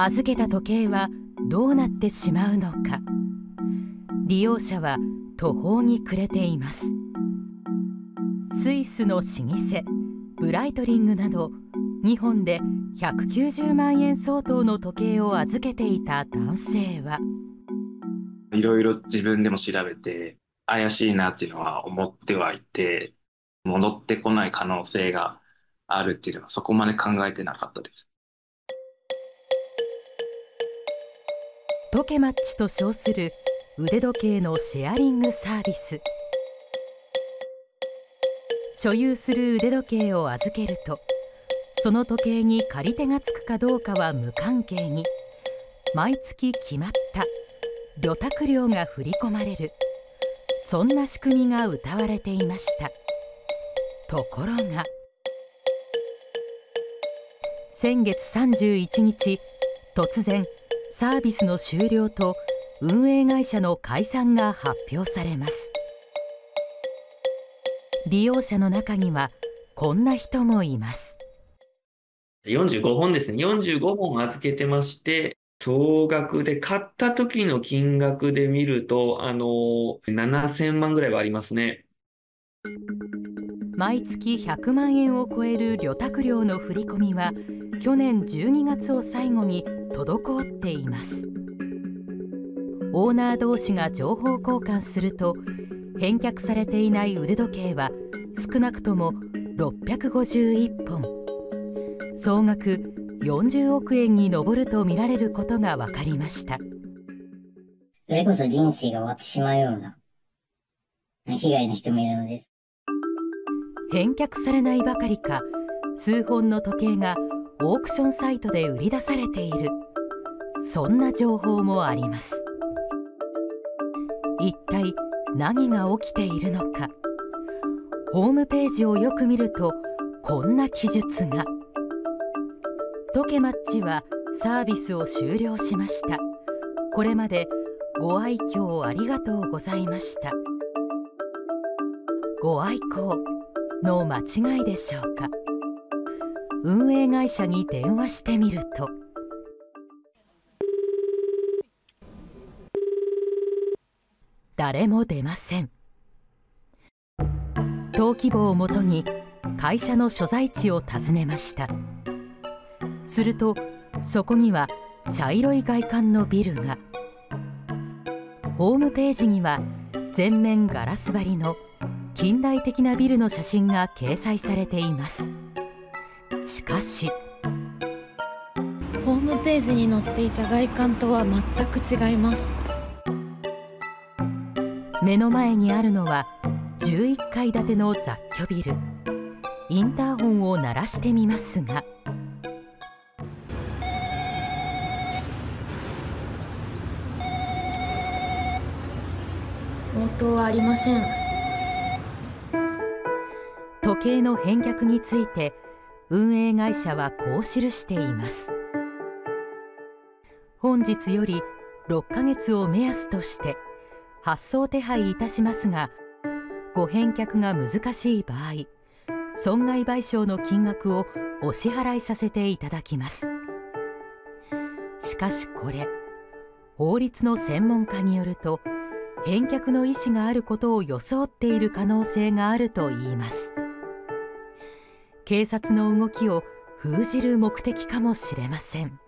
預けた時計はどうなってしまうのか利用者は途方に暮れていますスイスの老舗ブライトリングなど2本で190万円相当の時計を預けていた男性は。いろいろ自分でも調べて怪しいなっていうのは思ってはいて戻ってこない可能性があるっていうのはそこまで考えてなかったです。トケマッチと称する腕時計のシェアリングサービス。所有する腕時計を預けるとその時計に借り手がつくかどうかは無関係に毎月決まった旅託料が振り込まれる。そんな仕組みが謳われていました。ところが先月31日突然サービスの終了と運営会社の解散が発表されます。利用者の中にはこんな人もいます。45本ですね。45本預けてまして総額で買った時の金額で見ると、あの、7000万ぐらいはありますね。毎月100万円を超える旅託料の振り込みは去年12月を最後に滞っています。オーナー同士が情報交換すると返却されていない腕時計は少なくとも651本。総額40億円に上るとみられることが分かりました。それこそ人生が終わってしまうような被害の人もいるのです。返却されないばかりか数本の時計がオークションサイトで売り出されているそんな情報もあります一体何が起きているのかホームページをよく見るとこんな記述が。トケマッチはサービスを終了しました。これまでご愛嬌ありがとうございました。ご愛好の間違いでしょうか。運営会社に電話してみると。誰も出ません。登記簿をもとに会社の所在地を訪ねました。するとそこには茶色い外観のビルがホームページには全面ガラス張りの近代的なビルの写真が掲載されていますしかし。ホームページに載っていた外観とは全く違います。目の前にあるのは11階建ての雑居ビル。インターホンを鳴らしてみますが。応答はありません。時計の返却について運営会社はこう記しています。本日より6ヶ月を目安として発送手配いたしますがご返却が難しい場合損害賠償の金額をお支払いさせていただきます。しかしこれ法律の専門家によると返却の意思があることを装っている可能性があるといいます。警察の動きを封じる目的かもしれません。